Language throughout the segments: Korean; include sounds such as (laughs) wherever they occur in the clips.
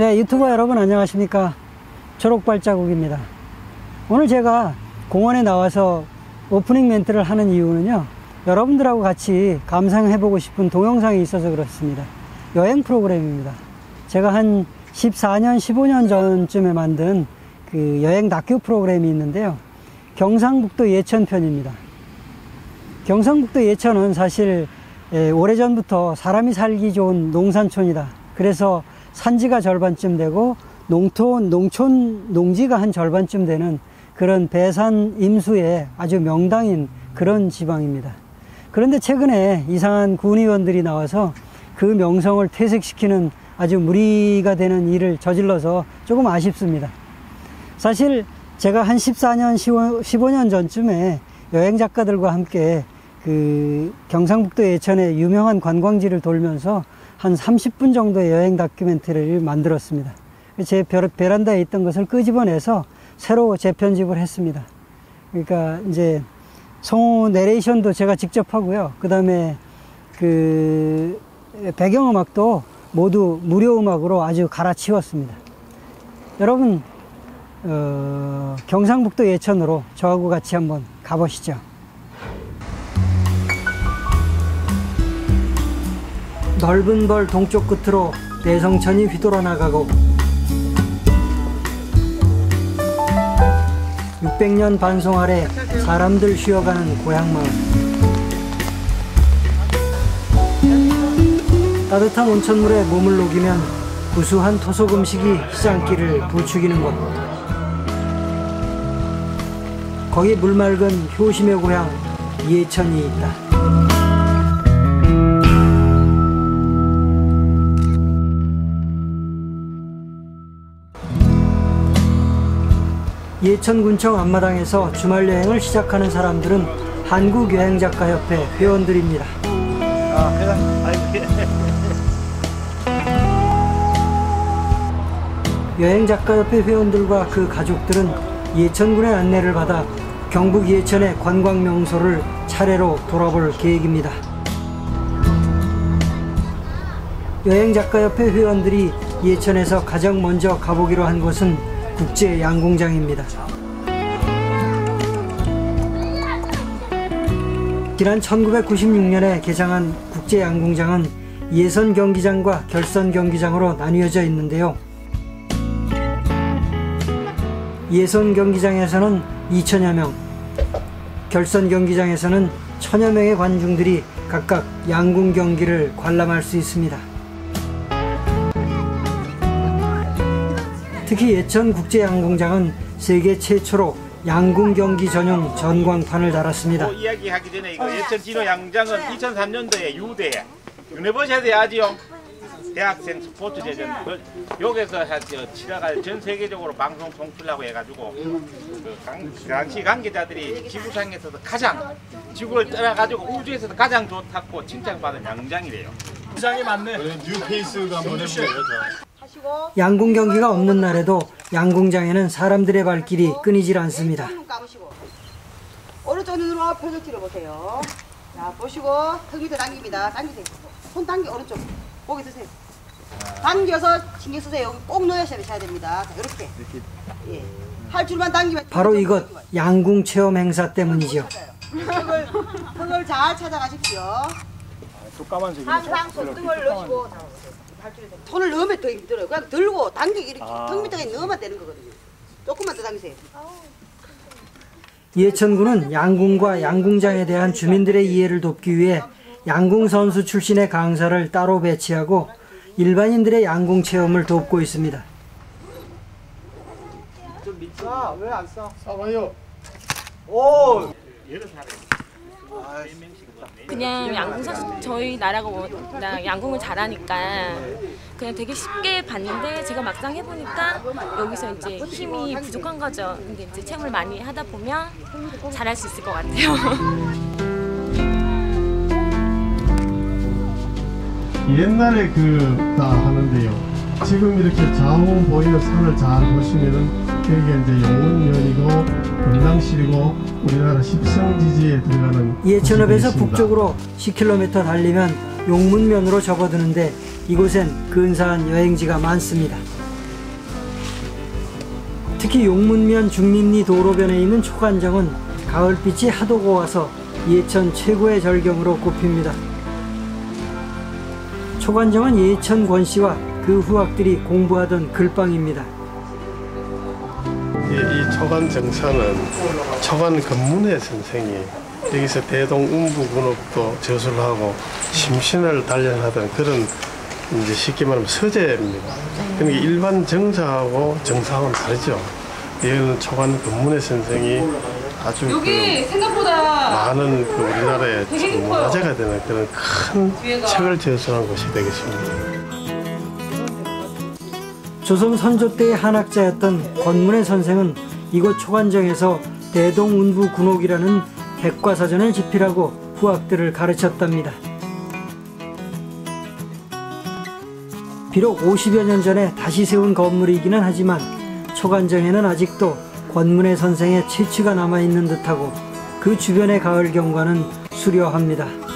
네, 유튜버 여러분 안녕하십니까. 초록발자국입니다. 오늘 제가 공원에 나와서 오프닝 멘트를 하는 이유는요. 여러분들하고 같이 감상해보고 싶은 동영상이 있어서 그렇습니다. 여행 프로그램입니다. 제가 한 14년, 15년 전쯤에 만든 그 여행 다큐 프로그램이 있는데요. 경상북도 예천편입니다. 경상북도 예천은 사실 예, 오래전부터 사람이 살기 좋은 농산촌이다. 그래서 산지가 절반쯤 되고 농촌, 농촌, 농지가 한 절반쯤 되는 그런 배산 임수의 아주 명당인 그런 지방입니다. 그런데 최근에 이상한 군의원들이 나와서 그 명성을 퇴색시키는 아주 무리가 되는 일을 저질러서 조금 아쉽습니다. 사실 제가 한 14년, 15년 전쯤에 여행 작가들과 함께 그 경상북도 예천의 유명한 관광지를 돌면서 한 30분 정도의 여행 다큐멘터리를 만들었습니다. 제 베란다에 있던 것을 끄집어내서 새로 재편집을 했습니다. 그러니까 이제 성우 내레이션도 제가 직접 하고요. 그 다음에 그 배경음악도 모두 무료 음악으로 아주 갈아치웠습니다. 여러분, 어, 경상북도 예천으로 저하고 같이 한번 가보시죠. 넓은 벌 동쪽 끝으로 대성천이 휘돌아 나가고 600년 반송 아래 사람들 쉬어가는 고향마을. 따뜻한 온천물에 몸을 녹이면 구수한 토속 음식이 시장길을 부추기는 곳 거기 물맑은 효심의 고향 예천이 있다 예천군청 앞마당에서 주말 여행을 시작하는 사람들은 한국여행작가협회 회원들입니다. 아, 여행작가협회 회원들과 그 가족들은 예천군의 안내를 받아 경북 예천의 관광 명소를 차례로 돌아볼 계획입니다. 여행작가협회 회원들이 예천에서 가장 먼저 가보기로 한 곳은 국제 양궁장입니다. 지난 1996년에 개장한 국제 양궁장은 예선 경기장과 결선 경기장으로 나뉘어져 있는데요. 예선 경기장에서는 2천여 명, 결선 경기장에서는 천여 명의 관중들이 각각 양궁 경기를 관람할 수 있습니다. 특히 예천 국제양궁장은 세계 최초로 양궁 경기 전용 전광판을 달았습니다. 뭐 이야기하기 전에 이거 예천 진호 양장은 2003년도에 유대 유니버시아드 아지요 대학생 스포츠 대전 그 여기서 치러갈 전 세계적으로 방송 송출하고 해가지고 그 강, 당시 관계자들이 지구상에서도 가장 지구를 떠나가지고 우주에서도 가장 좋다고 칭찬받은 양장이래요. 부장이 맞네. 뉴페이스가 한번 해보세요. 양궁 경기가 없는 날에도 양궁장에는 사람들의 발길이 끊이질 않습니다. 오른쪽 눈으로 펴서 찔러보세요. 자, 보시고 턱 밑에 당깁니다. 당기세요. 손 당겨, 오른쪽. 고기 드세요. 당겨서 신경 쓰세요. 여기 꼭 넣으셔야 됩니다. 자, 이렇게. 예. 할 줄만 당기면 바로 이것 양궁 체험 행사 때문이죠. 턱을, 턱을 잘 찾아가십시오. 또 까만색이 항상 손등을 넣으시고 손을 넣으면 더 힘들어요. 그냥 들고 당기기 이렇게 아. 턱 밑에 넣으면 되는 거거든요. 조금만 더 당기세요. 예천군은 양궁과 양궁장에 대한 주민들의 이해를 돕기 위해 양궁 선수 출신의 강사를 따로 배치하고 일반인들의 양궁 체험을 돕고 있습니다. 왜안 써? 싸봐요. 오! 그냥 양궁 선수 저희 나라가 워낙 양궁을 잘하니까 그냥 되게 쉽게 봤는데 제가 막상 해보니까 여기서 이제 힘이 부족한 거죠. 근데 이제 체험을 많이 하다 보면 잘할 수 있을 것 같아요. (laughs) 옛날에 그 다 하는데요. 지금 이렇게 좌우 보이는 산을 잘 보시면은 여기가 이제 용운면이고 금당실이고 우리나라 십성지지에 들어가는 예천읍에서 북쪽으로 10km 달리면 용문면으로 접어드는데 이곳엔 근사한 여행지가 많습니다. 특히 용문면 중림리 도로변에 있는 초간정은 가을빛이 하도 고와서 예천 최고의 절경으로 꼽힙니다. 초간정은 예천 권씨와 그 후학들이 공부하던 글방입니다. 이, 이 초간 정사는 초간 근문회 선생이 여기서 대동 운부군업도 저술 하고 심신을 단련하던 그런 이제 쉽게 말하면 서재입니다. 그러니까 일반 정사하고 정사하고는 다르죠. 여기는 초간 근문회 선생이 아주 여기 그 생각보다 많은 그 우리나라의. 문화재가 되는 그런 큰. 책을 저술한 곳이 되겠습니다. 조선 선조 때의 한학자였던 권문의 선생은 이곳 초간정에서 대동운부 군옥이라는 백과사전을 집필하고 후학들을 가르쳤답니다. 비록 50여 년 전에 다시 세운 건물이기는 하지만 초간정에는 아직도 권문의 선생의 채취가 남아있는 듯하고 그 주변의 가을 경관은 수려합니다.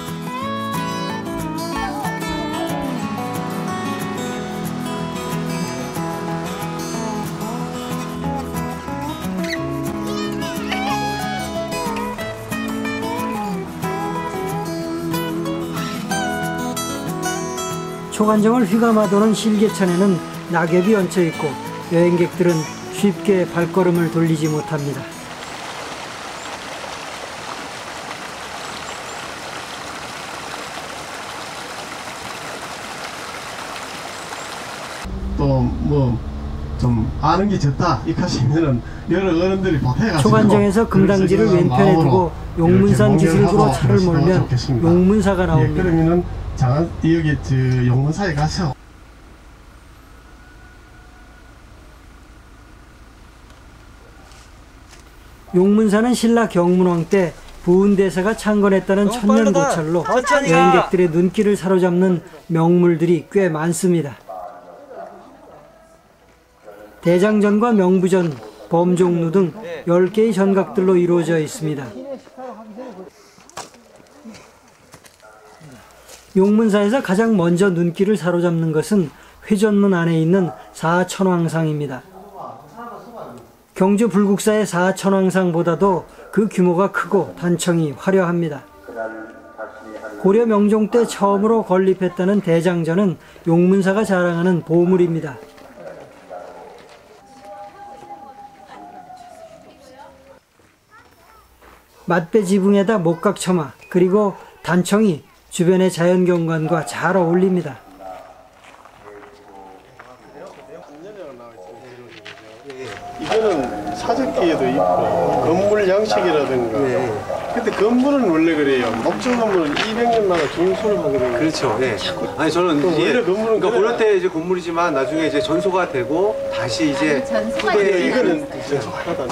초간정을 휘감아도는 실개천에는 낙엽이 얹혀 있고 여행객들은 쉽게 발걸음을 돌리지 못합니다. 또 뭐 좀 아는 게 적다 이하시면은 여러 어른들이 보태가지고 초간정에서 금당지를 왼편에 두고 용문산 공연하고 차를 몰면. 용문사가 예, 나옵니다. 그러면은 장안 여기 저 용문사에 가서 용문사는 신라 경문왕 때 부운대사가 창건했다는 천년 고찰로 여행객들의 눈길을 사로잡는 명물들이 꽤 많습니다. 대장전과 명부전, 범종루 등 10개의 전각들로 이루어져 있습니다. 용문사에서 가장 먼저 눈길을 사로잡는 것은 회전문 안에 있는 사천왕상입니다. 경주 불국사의 사천왕상보다도 그 규모가 크고 단청이 화려합니다. 고려 명종 때 처음으로 건립했다는 대장전은 용문사가 자랑하는 보물입니다. 맛배 지붕에다 목각 처마 그리고 단청이 주변의 자연 경관과 잘 어울립니다. 이거는 사적기에도 있고 건물 양식이라든가 근데 건물은 원래 그래요 목조 건물은 200년 나가 준수를 하거든요 그렇죠. 예. 아니 저는 이제 원래 건물은 그러니까. 고려 때 이제 건물이지만 나중에 이제 전소가 되고 다시 이제 후대 이거는 진짜 하다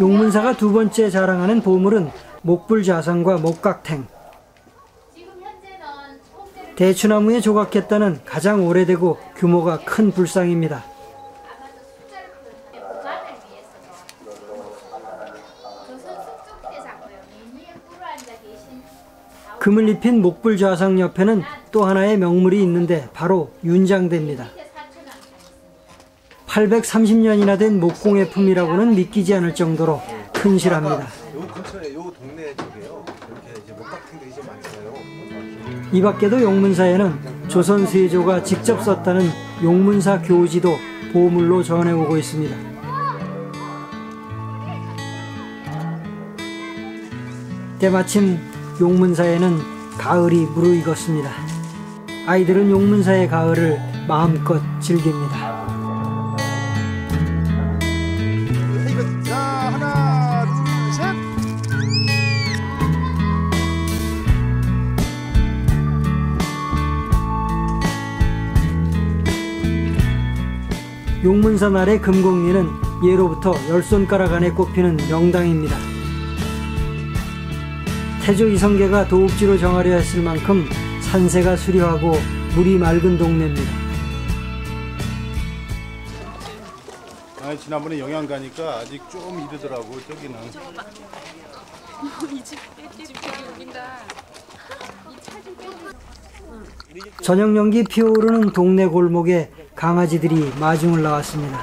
용문사가 두 번째 자랑하는 보물은 목불좌상과 목각탱. 대추나무에 조각했다는 가장 오래되고 규모가 큰 불상입니다. 금을 입힌 목불좌상 옆에는 또 하나의 명물이 있는데 바로 윤장대입니다. 830년이나 된 목공의 품이라고는 믿기지 않을 정도로 큰실합니다. 이 밖에도 용문사에는 조선 세조가 직접 썼다는 용문사 교지도 보물로 전해오고 있습니다. 때마침 용문사에는 가을이 무르익었습니다. 아이들은 용문사의 가을을 마음껏 즐깁니다. 용문산 아래 금곡리는 예로부터 열 손가락 안에 꼽히는 명당입니다. 태조 이성계가 도읍지로 정하려 했을 만큼 산세가 수려하고 물이 맑은 동네입니다. 아 지난번에 영양 가니까 아직 좀 이르더라고 저기는 저녁 연기 피어오르는 동네 골목에 강아지들이 마중을 나왔습니다.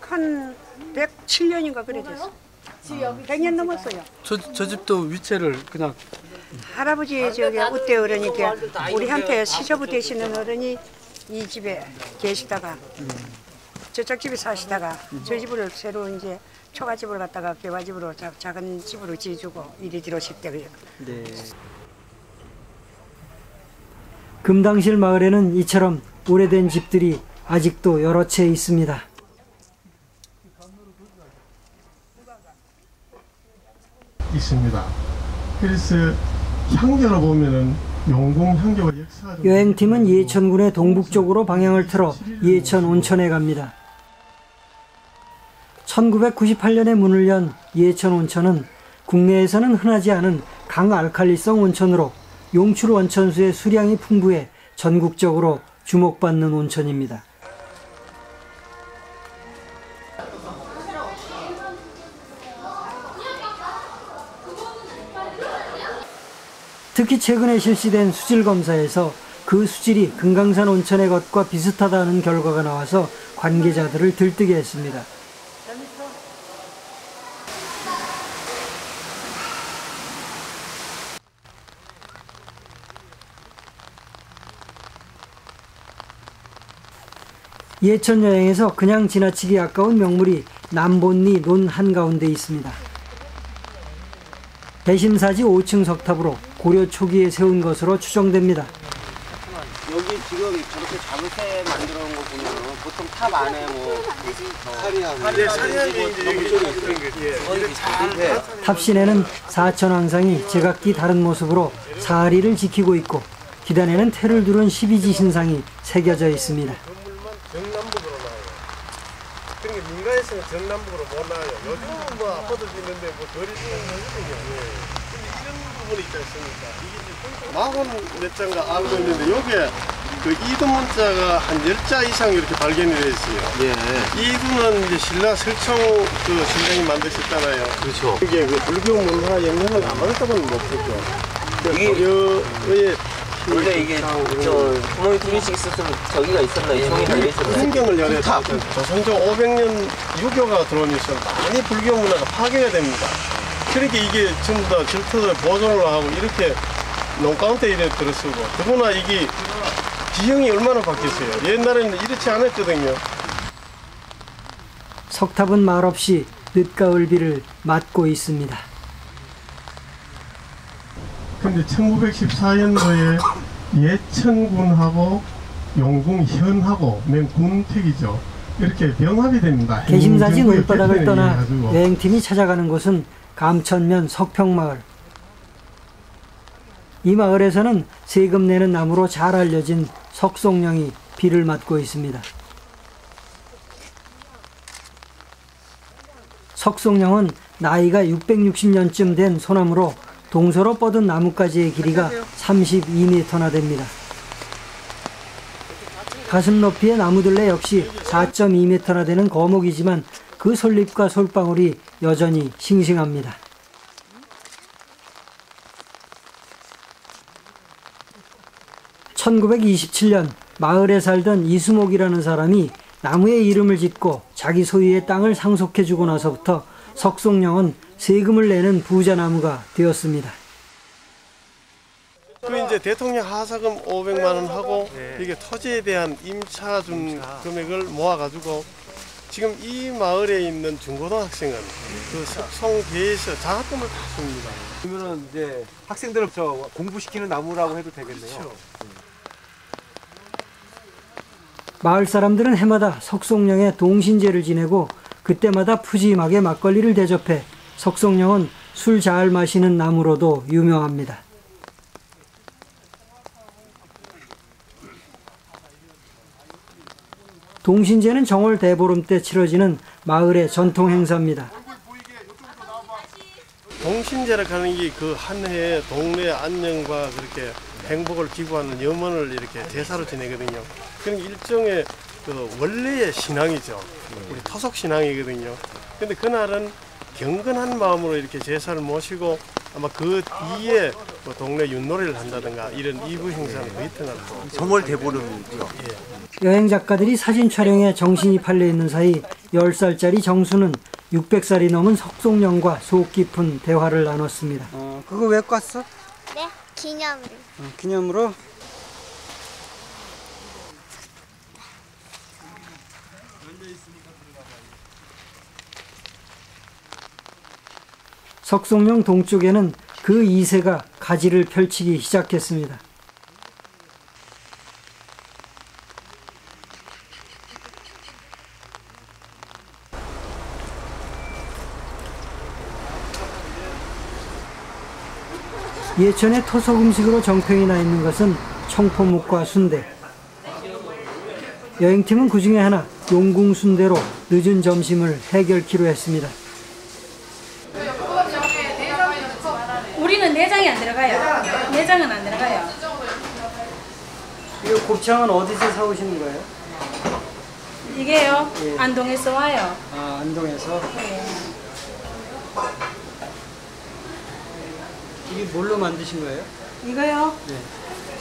한 107년인가 그래 됐어. 100년 넘었어요. 저, 저 집도 위치를 그냥 할아버지 저기 우대 어른이니까 우리한테 시저부 되시는 어른이 이 집에 계시다가 저쪽 집에 사시다가 저 집으로 새로 이제 초가집으로 갔다가 개화집으로 자- 작은 집으로 지어주고 이리 들어오실 때 그래요. 금당실 마을에는 이처럼 오래된 집들이 아직도 여러 채 있습니다. 있습니다. 그래서 향교로 보면은 용궁 향교가 역사적 여행팀은 예천군의 동북쪽으로 방향을 틀어 예천 온천에 갑니다. 1998년에 문을 연 예천 온천은 국내에서는 흔하지 않은 강알칼리성 온천으로 용출 원천수의 수량이 풍부해 전국적으로 주목받는 온천입니다. 특히 최근에 실시된 수질 검사에서 그 수질이 금강산 온천의 것과 비슷하다는 결과가 나와서 관계자들을 들뜨게 했습니다. 예천 여행에서 그냥 지나치기 아까운 명물이 남본리 논 한가운데 있습니다. 개심사지 5층 석탑으로 고려 초기에 세운 것으로 추정됩니다. 여기 지금 저렇게 자물쇠 만들어 놓은 거 보면 보통 탑 안에 뭐 탑신에는 사천왕상이 제각기 다른 모습으로 사리를 지키고 있고 기단에는 태를 두른 12지 신상이 새겨져 있습니다. 정남북으로 나와요. 민가에서는 정남북으로 못 나와요. 요즘 뭐 아파트 짓는데 뭐 거리 짓는 거거든요. 근데 이런 부분이 있지 않습니까? 이게 마흔 몇 장가 알고 있는데 여기에 그 이두 문자가 한 10자 이상 이렇게 발견이 되어 있어요. 예 이두는 이제 신라 설청 그 신랑이 만드셨잖아요. 그렇죠. 이게 그 불교 문화 영향을 안 받았다고는 못했죠. 그 이게- 고려의 원래 이게 저 구멍이 두 개씩 있었으면 저기가 있었나 이 총이 달려 있었나 성경을 열어서 조선조 500년 유교가 들어오면서 많이 불교 문화가 파괴가 됩니다. 그러니까 이게 전부 다 절터를 보존을 하고 이렇게 농가운데 이래 들어서고 더구나 이게 지형이 얼마나 바뀌었어요. 옛날에는 이렇지 않았거든요. 석탑은 말없이 늦가을 비를 맞고 있습니다. 근데 1914년도에 (laughs) 예천군하고 용궁현하고 맨 군택이죠. 이렇게 병합이 됩니다. 개심사지 개편에 떠나 가지고. 여행팀이 찾아가는 곳은 감천면 석평마을. 이 마을에서는 세금 내는 나무로 잘 알려진 석송령이 비를 맞고 있습니다. 석송령은 나이가 660년쯤 된 소나무로 동서로 뻗은 나뭇가지의 길이가 32m나 됩니다. 가슴 높이의 나무들레 역시 4.2m나 되는 거목이지만 그 솔잎과 솔방울이 여전히 싱싱합니다. (1927년) 마을에 살던 이수목이라는 사람이 나무의 이름을 짓고 자기 소유의 땅을 상속해주고 나서부터 석송령은 세금을 내는 부자나무가 되었습니다. 그 이제 대통령 하사금 500만 원 하고 이게 토지에 대한 임차 준 금액을 모아 가지고 지금 이 마을에 있는 중고등학생은 그 석송계에서 장학금을 다 줍니다. 그러면은 이제 학생들을 저 공부시키는 나무라고 해도 되겠네요. 마을 사람들은 해마다 석송령의 동신제를 지내고 그때마다 푸짐하게 막걸리를 대접해 석송령은 술 잘 마시는 나무로도 유명합니다. 동신제는 정월 대보름 때 치러지는 마을의 전통 행사입니다. 동신제라고 하는 게 그 한 해에 동네 안녕과 그렇게 행복을 기부하는 염원을 이렇게 제사로 지내거든요. 그런 일종의 그 원래의 신앙이죠. 우리 토속 신앙이거든요. 근데 그날은 경건한 마음으로 이렇게 제사를 모시고 아마 그 뒤에 뭐 동네 윷놀이를 한다든가 이런 이브 행사는 거의 떠났고 정월 대보름이고요. 여행 작가들이 사진 촬영에 정신이 팔려 있는 사이 10살짜리 정수는 600살이 넘은 석송령과 속 깊은 대화를 나눴습니다. 어, 그거 왜 꿨어? 네, 기념으로. 기념으로? 석송령 동쪽에는 그 2세가 가지를 펼치기 시작했습니다. 예천의 토속 음식으로 정평이 나 있는 것은 청포묵과 순대. 여행팀은 그 중에 하나 용궁 순대로 늦은 점심을 해결키로 했습니다. 우리는 내장이 안 들어가요. 내장은 안 들어가요. 이 곱창은 어디서 사오시는 거예요? 이게요. 예. 안동에서 와요. 아, 안동에서. 예. 이게 뭘로 만드신 거예요? 이거요. 네.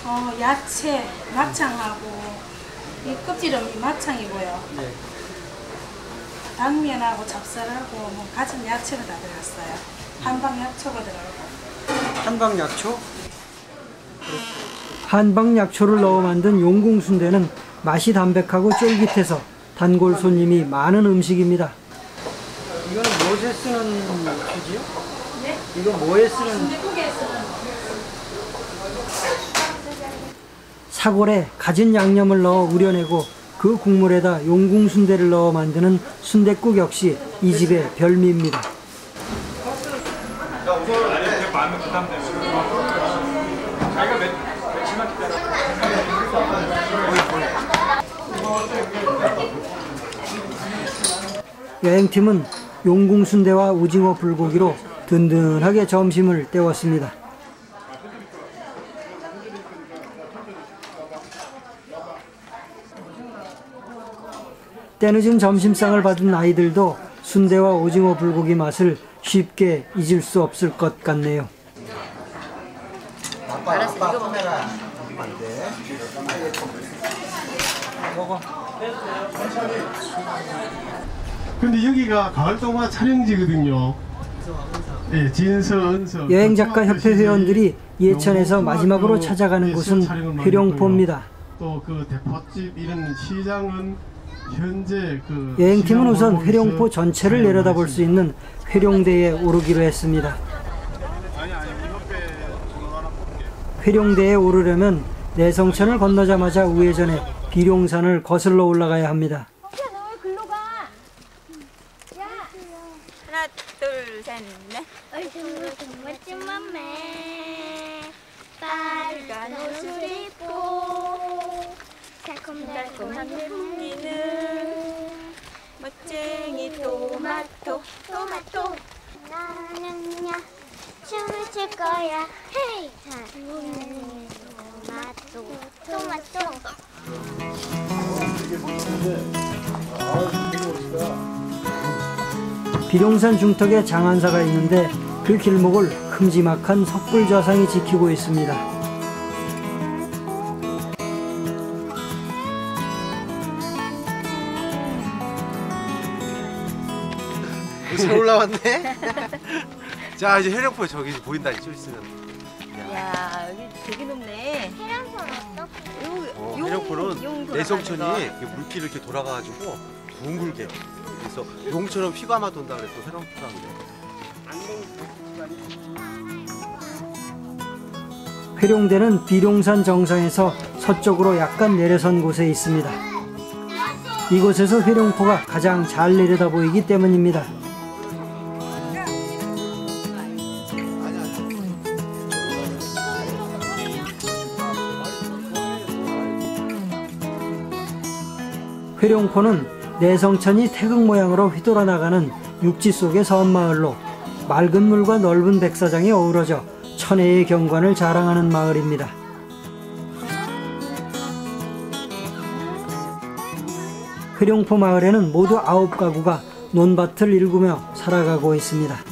어, 야채, 막창하고 이 껍질은 이 막창이고요. 네. 당면하고 찹쌀하고 뭐 가진 야채가 다 들어갔어요. 한방 약초가 들어가고. 한방 약초? 한방 약초를 넣어 만든 용궁 순대는 맛이 담백하고 쫄깃해서 단골 손님이 많은 음식입니다. 이거는 무엇에 쓰는 주지요? 네? 이거 뭐에 쓰는 순대국에 쓰는 사골에 가진 양념을 넣어 우려내고 그 국물에다 용궁 순대를 넣어 만드는 순대국 역시 이 집의 별미입니다. 여행팀은 용궁 순대와 오징어 불고기로 든든하게 점심을 때웠습니다. 때늦은 점심상을 받은 아이들도 순대와 오징어 불고기 맛을 쉽게 잊을 수 없을 것 같네요. 알았어, 이거 먹어라. 먹어. 근데 여기가 가을 동화 촬영지거든요. 예, 진서, 은서. 여행 작가 협회 회원들이 예천에서 마지막으로 찾아가는 곳은 회룡포입니다. 또 그 대포집 이런 시장은 현재 그 여행팀은 우선 회룡포 전체를 내려다볼 수 있는 회룡대에 오르기로 했습니다. 회룡대에 오르려면 내성천을 건너자마자 우회전해 비룡산을 거슬러 올라가야 합니다. 하나, 둘, 셋, 넷. 얼굴 멋진 맘매. 빨간 옷을 입고 달콤달콤한 풍기는 멋쟁이 토마토 토마토. 나는야 춤을 출 거야. 헤이! 토마토 토마토 비룡산 중턱에 장안사가 있는데 그 길목을 큼지막한 석불 좌상이 지키고 있습니다. 새 올라왔네. (laughs) 자 이제 해령포 저기 보인다 이쪽 있으면. 야 여기 되게 높네. 어, 용- 해령포는 용 내성천이 물길을 이렇게 돌아가가지고 둥글게. 그래서 용처럼 피가 아마 돈다 그래서 해령포라 그래. 회룡대는 비룡산 정상에서 서쪽으로 약간 내려선 곳에 있습니다. 이곳에서 회룡포가 가장 잘 내려다 보이기 때문입니다. 회룡포는 내성천이 태극 모양으로 휘돌아 나가는 육지 속의 섬마을로 맑은 물과 넓은 백사장이 어우러져 천혜의 경관을 자랑하는 마을입니다. 회룡포 마을에는 모두 아홉 가구가 논밭을 일구며 살아가고 있습니다.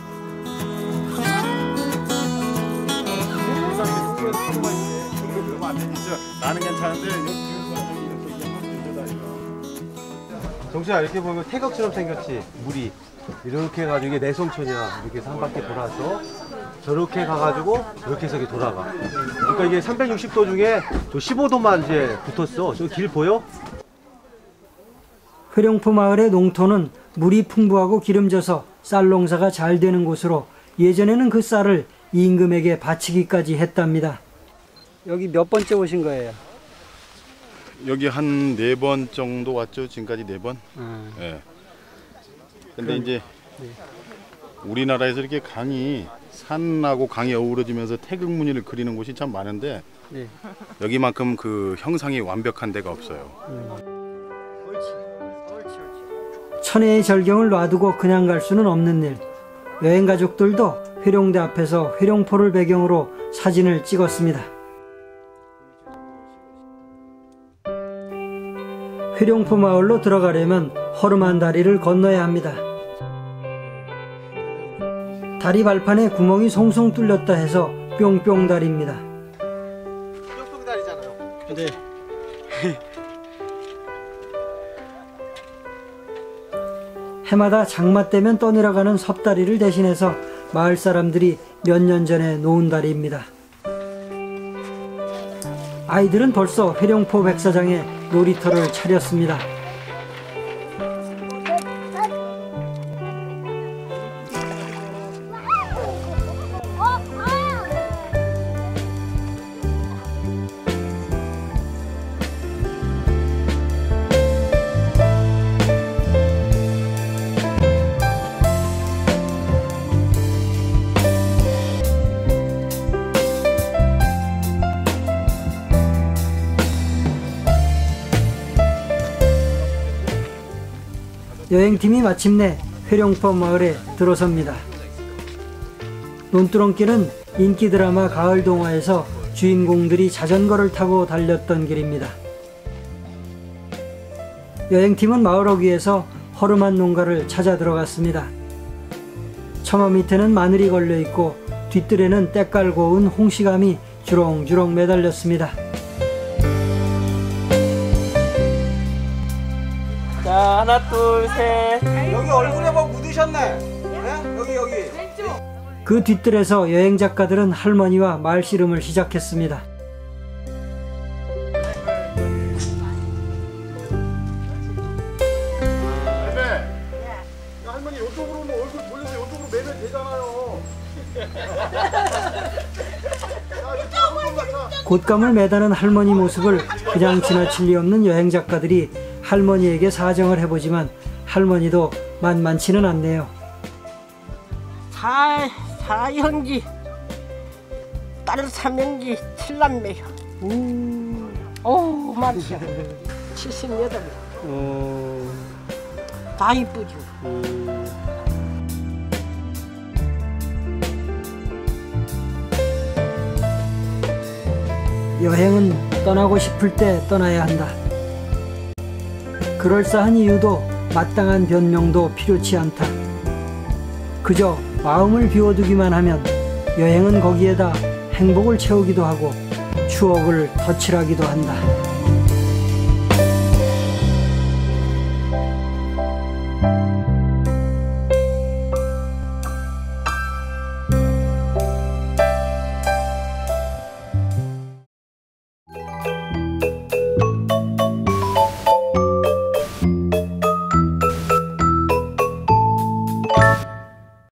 정수야 이렇게 보면 태극처럼 생겼지 물이 이렇게 해가지고 이게 내송천이야 이렇게 해서 한 바퀴 돌아서 저렇게 가가지고 이렇게 해서 이렇게 돌아가 그러니까 이게 360도 중에 저 15도만 이제 붙었어 저 길 보여? 회룡포 마을의 농토는 물이 풍부하고 기름져서 쌀 농사가 잘 되는 곳으로 예전에는 그 쌀을 임금에게 바치기까지 했답니다. 여기 몇 번째 오신 거예요? 여기 한 네 번 정도 왔죠. 지금까지 네 번. 아. 예. 근데 그럼- 이제 네. 우리나라에서 이렇게 강이 산하고 강이 어우러지면서 태극무늬를 그리는 곳이 참 많은데 네. 여기만큼 그 형상이 완벽한 데가 없어요. 천혜의 절경을 놔두고 그냥 갈 수는 없는 일. 여행 가족들도 회룡대 앞에서 회룡포를 배경으로 사진을 찍었습니다. 회룡포 마을로 들어가려면 허름한 다리를 건너야 합니다. 다리 발판에 구멍이 송송 뚫렸다 해서 뿅뿅 다리입니다. 뿅뿅 다리잖아요 네. (laughs) 해마다 장마 때면 떠내려가는 섭다리를 대신해서 마을 사람들이 몇 년 전에 놓은 다리입니다. 아이들은 벌써 회룡포 백사장에 놀이터를 차렸습니다. 여행팀이 마침내 회룡포 마을에 들어섭니다. 논두렁길은 인기 드라마 가을 동화에서 주인공들이 자전거를 타고 달렸던 길입니다. 여행팀은 마을 어귀에서 허름한 농가를 찾아 들어갔습니다. 처마 밑에는 마늘이 걸려 있고 뒷뜰에는 때깔 고운 홍시감이 주렁주렁 매달렸습니다. 하나 둘셋 여기 얼굴에 뭐 묻으셨네 여기 여기 그 뒷뜰에서 여행 작가들은 할머니와 말 씨름을 시작했습니다. 할매. 할머니 이쪽으로 오면 얼굴 돌려서 이쪽으로 매면 되잖아요. (laughs) 곶감을 매다는 할머니 모습을 그냥 지나칠 리 없는 여행 작가들이 할머니에게 사정을 해보지만 할머니도 만만치는 않네요. 사, 사형지, 딸 삼형지, 칠남매요. 음, 오, 말이야. 78. 다 이쁘죠. 여행은 떠나고 싶을 때 떠나야 한다. 그럴싸한 이유도 마땅한 변명도 필요치 않다. 그저 마음을 비워두기만 하면 여행은 거기에다 행복을 채우기도 하고 추억을 덧칠하기도 한다.